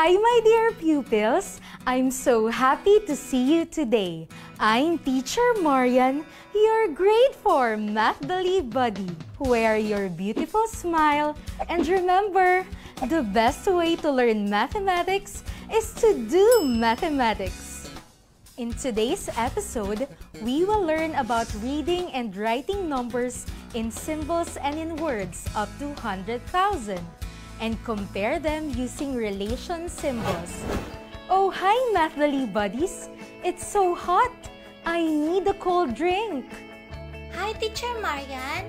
Hi, my dear pupils! I'm so happy to see you today. I'm Teacher Marian, your grade 4 Math Believe Buddy. Wear your beautiful smile and remember, the best way to learn mathematics is to do mathematics. In today's episode, we will learn about reading and writing numbers in symbols and in words up to 100,000 and compare them using relation symbols. Oh, hi, Mathdali buddies! It's so hot! I need a cold drink! Hi, Teacher Marian.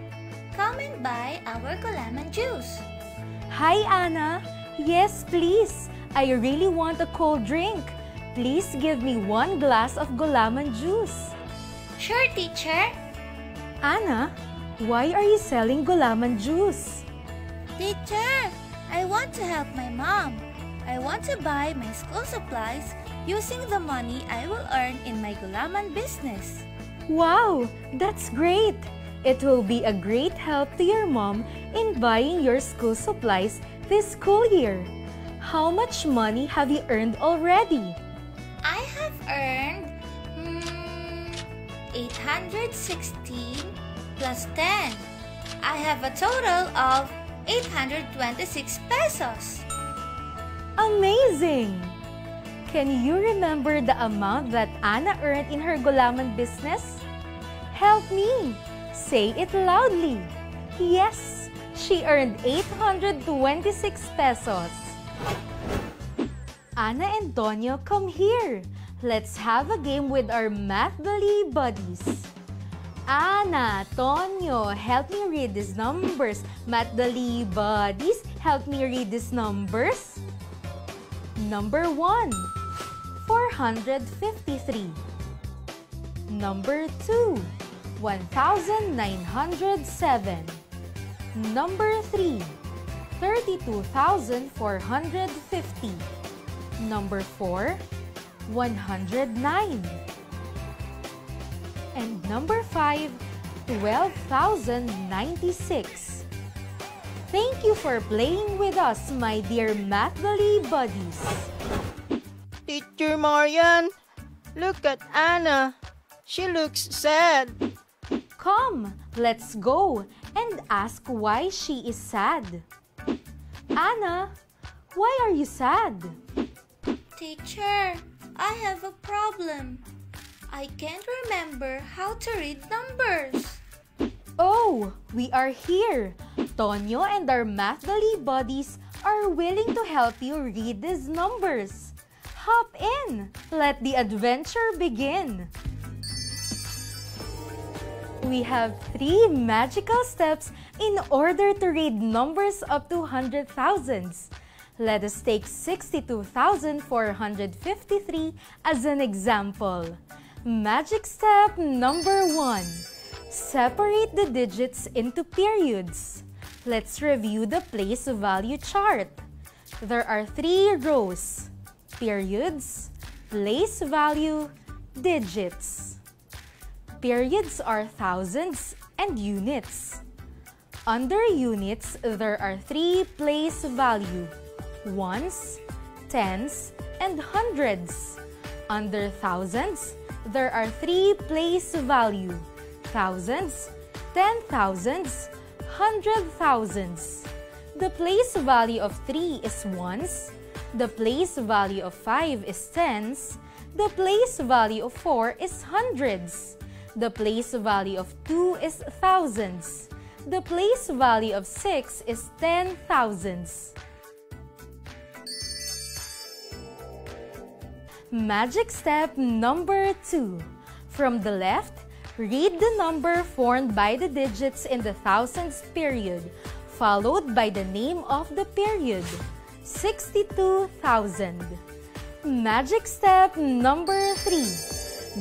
Come and buy our Gulaman juice. Hi, Anna! Yes, please! I really want a cold drink. Please give me one glass of Gulaman juice. Sure, teacher. Anna, why are you selling Gulaman juice? Teacher, I want to help my mom. I want to buy my school supplies using the money I will earn in my Gulaman business. Wow, that's great! It will be a great help to your mom in buying your school supplies this school year. How much money have you earned already? I have earned hmm, 816 plus 10. I have a total of 826 pesos. Amazing! Can you remember the amount that Anna earned in her gulaman business? Help me! Say it loudly. Yes, she earned 826 pesos. Anna and Tonyo, come here. Let's have a game with our Math buddies. Anna, Tonyo, help me read these numbers. Math Believe buddies, help me read these numbers. Number 1, 453. Number 2, 1,907. Number 3, 32,450. Number 4, 109. And number 5, 12,096. Thank you for playing with us, my dear Math Believe buddies. Teacher Marian, look at Anna. She looks sad. Come, let's go and ask why she is sad. Anna, why are you sad? Teacher, I have a problem. I can't remember how to read numbers. Oh, we are here. Tonyo and our Math Believe buddies are willing to help you read these numbers. Hop in. Let the adventure begin. We have three magical steps in order to read numbers up to hundred thousands. Let us take 62,453 as an example. Magic step number one. Separate the digits into periods. Let's review the place value chart. There are three rows. Periods, place value, digits. Periods are thousands and units. Under units, there are three place value, ones, tens, and hundreds. Under thousands, there are three place value, thousands, ten thousands, hundred thousands. The place value of 3 is ones, the place value of 5 is tens, the place value of 4 is hundreds, the place value of 2 is thousands, the place value of 6 is ten thousands. Magic step number 2. From the left, read the number formed by the digits in the thousands period, followed by the name of the period. 62,000. Magic step number 3.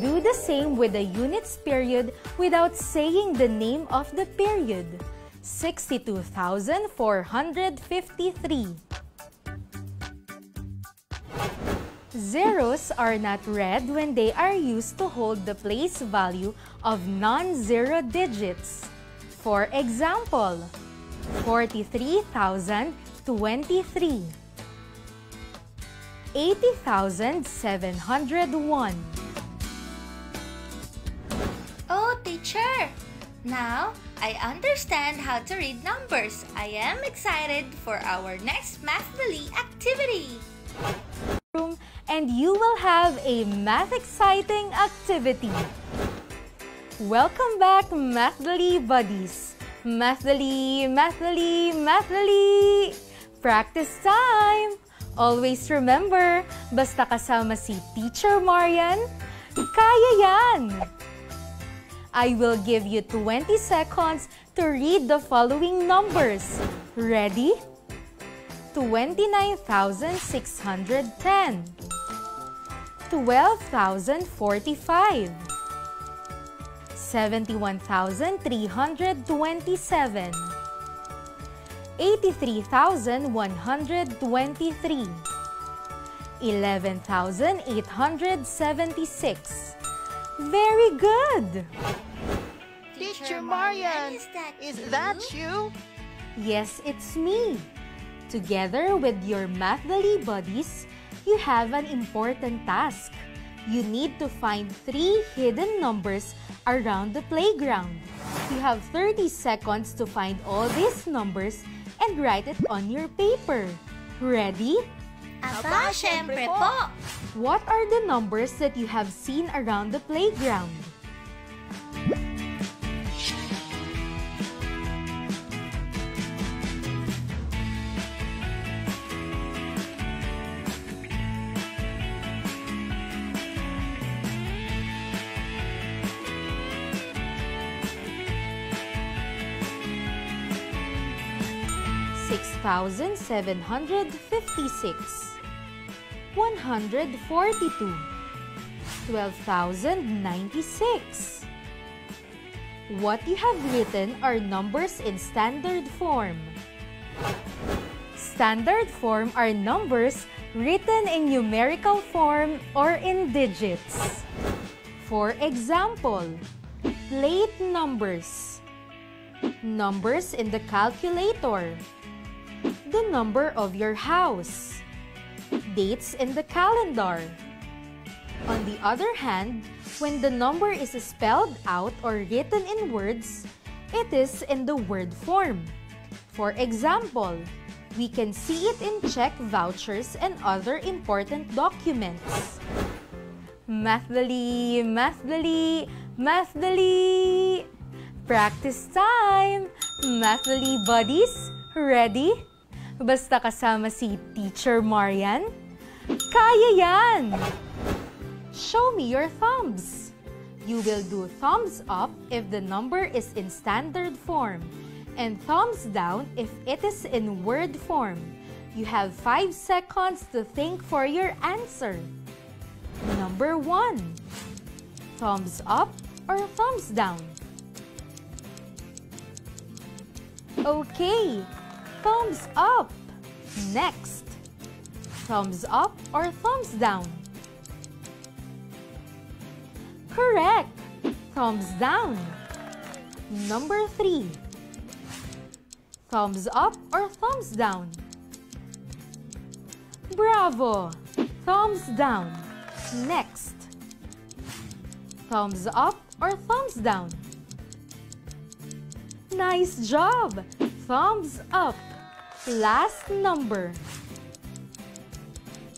Do the same with the units period without saying the name of the period. 62,453. Zeros are not read when they are used to hold the place value of non-zero digits. For example, 43,023, 80,701. Oh, teacher! Now, I understand how to read numbers. I am excited for our next Mathly activity. And you will have a math exciting activity. Welcome back, Mathly buddies. Mathly, Mathly, Mathly! Practice time! Always remember, basta kasama si Teacher Marian, kaya yan! I will give you 20 seconds to read the following numbers. Ready? 29,610 12,045 71,327 83,123 11,876 Very good! Teacher Marian, is that is you? that you? Yes, it's me. Together with your Mathly buddies, you have an important task. You need to find three hidden numbers around the playground. You have 30 seconds to find all these numbers and write it on your paper. Ready? Aba, syempre po! What are the numbers that you have seen around the playground? Six thousand seven hundred fifty-six. 142 12,096 What you have written are numbers in standard form. Standard form are numbers written in numerical form or in digits. For example, plate numbers. Numbers in the calculator. The number of your house dates in the calendar. On the other hand, when the number is spelled out or written in words, it is in the word form. For example, we can see it in check vouchers and other important documents. Mathly, Mathly, Mathly! Practice time! Mathly buddies, ready? Basta kasama si Teacher Marian? Kaya yan! Show me your thumbs. You will do thumbs up if the number is in standard form and thumbs down if it is in word form. You have 5 seconds to think for your answer. Number 1. Thumbs up or thumbs down? Okay, thumbs up. Next, thumbs up or thumbs down? Correct, thumbs down. Number 3. Thumbs up or thumbs down? Bravo! Thumbs down. Next. Thumbs up or thumbs down? Nice job! Thumbs up. Last number.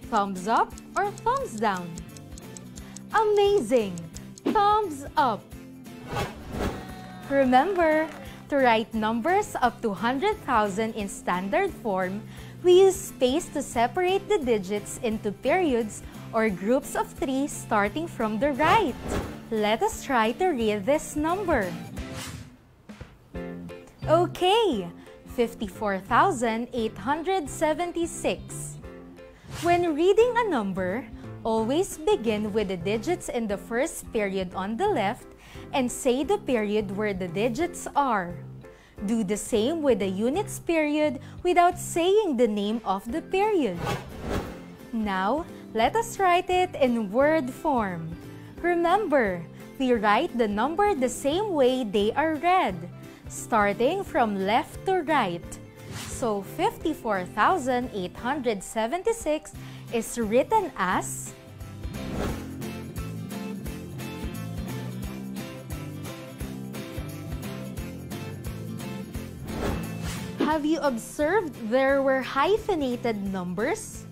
Thumbs up or thumbs down? Amazing! Thumbs up. Remember, to write numbers up to 100,000 in standard form, we use space to separate the digits into periods or groups of three starting from the right. Let us try to read this number. Okay, 54,876. When reading a number, always begin with the digits in the first period on the left and say the period where the digits are. Do the same with the units period without saying the name of the period. Now, let us write it in word form. Remember, we write the number the same way they are read, starting from left to right. So 54,876 is written as Have you observed there were hyphenated numbers?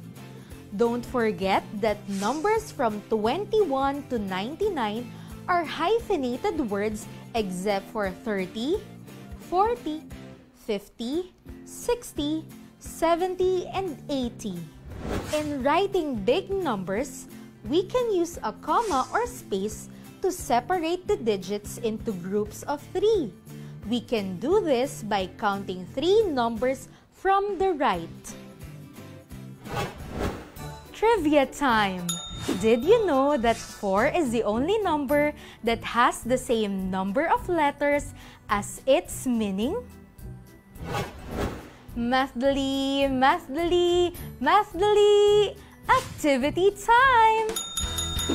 Don't forget that numbers from 21 to 99 are hyphenated words except for 30, 40, 50, 60, 70, and 80. In writing big numbers, we can use a comma or space to separate the digits into groups of three. We can do this by counting three numbers from the right. Trivia time! Did you know that 4 is the only number that has the same number of letters as its meaning? Mathdali, Mathdali, Mathdali! Activity time!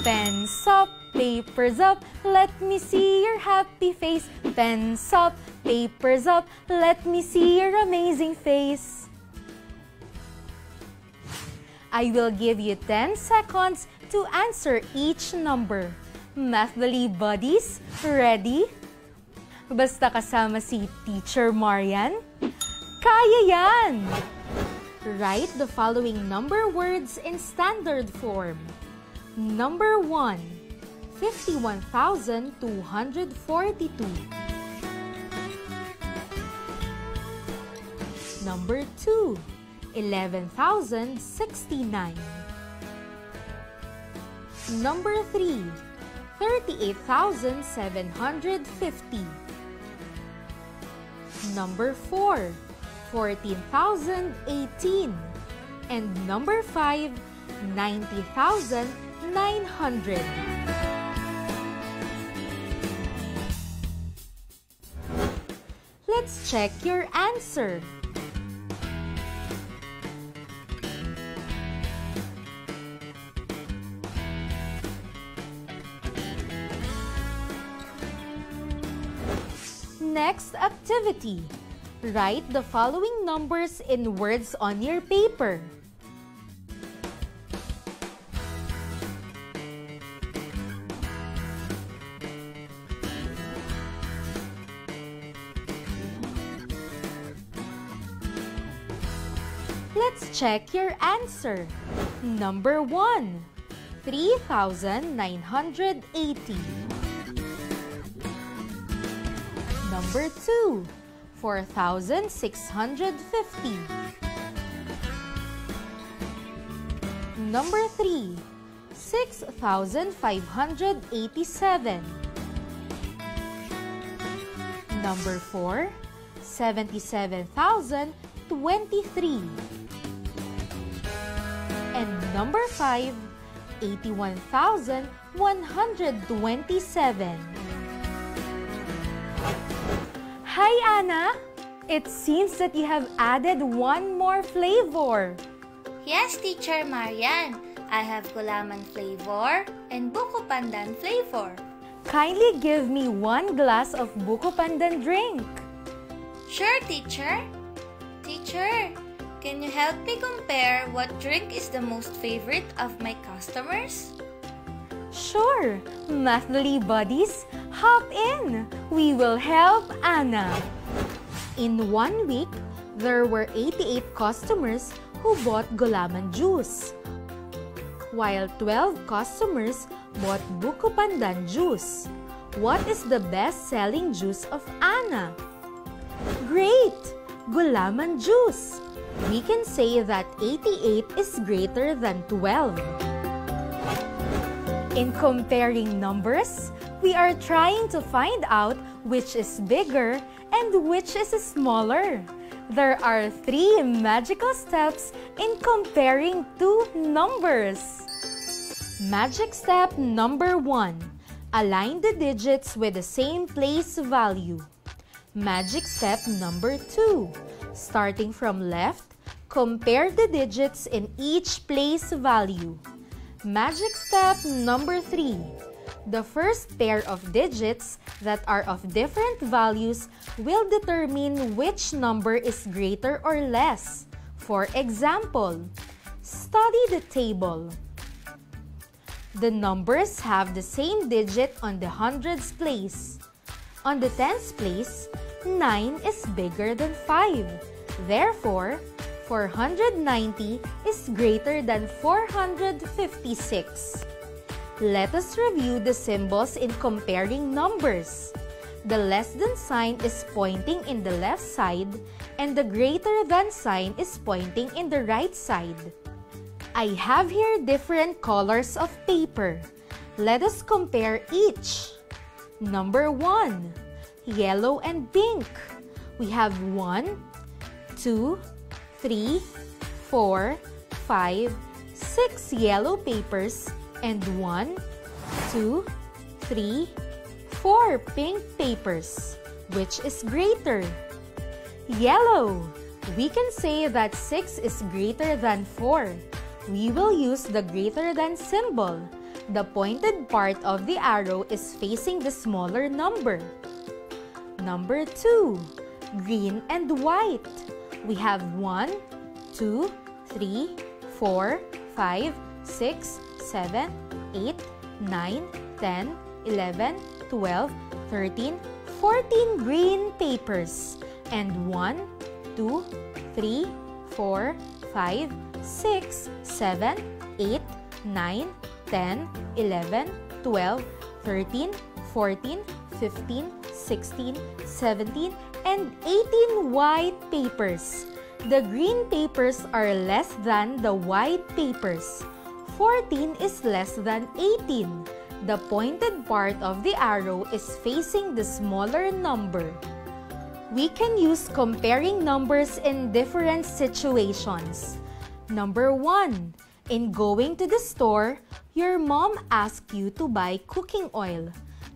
Pens up, papers up, let me see your happy face. Pens up, papers up, let me see your amazing face. I will give you 10 seconds to answer each number. Mathdali buddies, ready? Basta kasama si Teacher Marian? Kaya yan! Write the following number words in standard form. Number 1, 51,242. Number 2, 11,069. Number 3, 38,750. Number 4, 14,018. And number 5, 90,900. Let's check your answer. Next activity. Write the following numbers in words on your paper. Let's check your answer. Number 1, 3,980. Number 2, 4,650. Number 3, 6,587. Number 4, 77,023. And number 5, 81,127. Hi, Anna! It seems that you have added one more flavor. Yes, Teacher Marian. I have gulaman flavor and buko pandan flavor. Kindly give me one glass of buko pandan drink. Sure, teacher. Teacher, can you help me compare what drink is the most favorite of my customers? Sure, Mathdali buddies, hop in. We will help Anna. In one week, there were 88 customers who bought gulaman juice, while 12 customers bought buko pandan juice. What is the best-selling juice of Anna? Great! Gulaman juice! We can say that 88 is greater than 12. In comparing numbers, we are trying to find out which is bigger and which is smaller. There are three magical steps in comparing two numbers. Magic step number one. Align the digits with the same place value. Magic step number two. Starting from left, compare the digits in each place value. Magic step number three. The first pair of digits that are of different values will determine which number is greater or less. For example, Study the table. The numbers have the same digit on the hundreds place. On the tens place, 9 is bigger than 5. Therefore, 490 is greater than 456. Let us review the symbols in comparing numbers. The less than sign is pointing in the left side and the greater than sign is pointing in the right side. I have here different colors of paper. Let us compare each. Number 1. Yellow and pink. We have 1, 2, 3, 4, 5, 6 yellow papers and 1, 2, 3, 4 pink papers. Which is greater? Yellow. We can say that 6 is greater than 4. We will use the greater than symbol. The pointed part of the arrow is facing the smaller number. Number 2. Green and white. We have 1, 2, 3, 4, 5, 6, 7, 8, 9, 10, 11, 12, 13, 14 green papers and 1, 2, 3, 4, 5, 6, 7, 8, 9, 10, 11, 12, 13, 14, 15, 16, 17, and 18 white papers. The green papers are less than the white papers. 14 is less than 18. The pointed part of the arrow is facing the smaller number. We can use comparing numbers in different situations. Number 1. In going to the store, your mom asked you to buy cooking oil.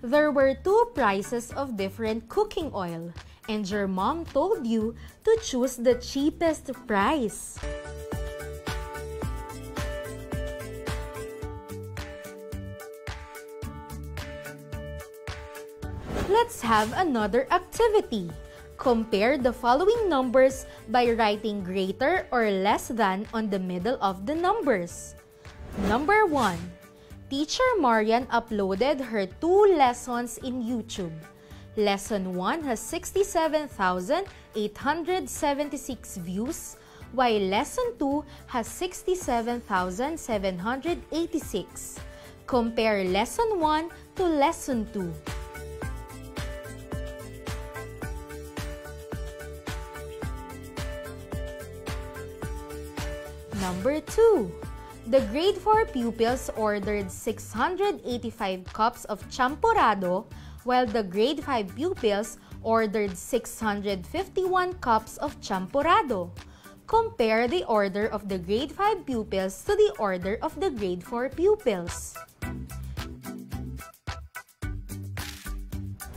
There were two prices of different cooking oil, and your mom told you to choose the cheapest price. Let's have another activity. Compare the following numbers by writing greater or less than on the middle of the numbers. Number 1. Teacher Marian uploaded her two lessons in YouTube. Lesson 1 has 67,876 views, while Lesson 2 has 67,786. Compare Lesson 1 to Lesson 2. Number 2. The grade 4 pupils ordered 685 cups of champurrado, while the grade 5 pupils ordered 651 cups of champurrado. Compare the order of the grade 5 pupils to the order of the grade 4 pupils.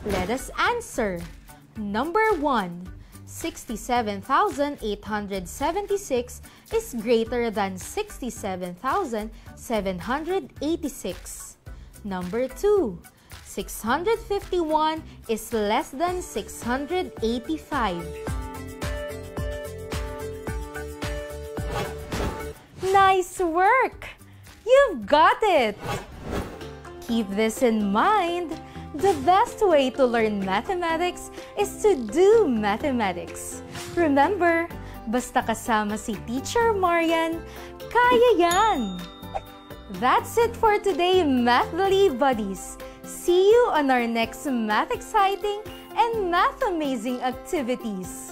Let us answer. Number 1. 67,876 is greater than 67,786. Number 2. 651 is less than 685. Nice work! You've got it! Keep this in mind the best way to learn mathematics is to do mathematics. Remember, basta kasama si Teacher Marian, kaya yan! That's it for today, Mathly Buddies. See you on our next math exciting and math amazing activities.